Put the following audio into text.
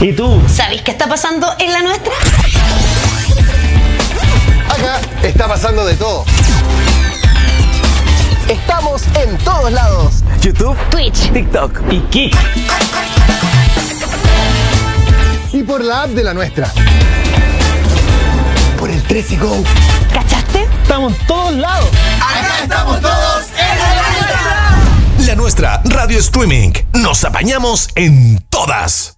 ¿Y tú? ¿Sabéis qué está pasando en la nuestra? Acá está pasando de todo. Estamos en todos lados. YouTube, Twitch. TikTok y Kik. Y por la app de la nuestra. Por el 13 Go. ¿Cachaste? Estamos en todos lados. Acá estamos todos en la nuestra. La nuestra radio streaming. Nos apañamos en todas.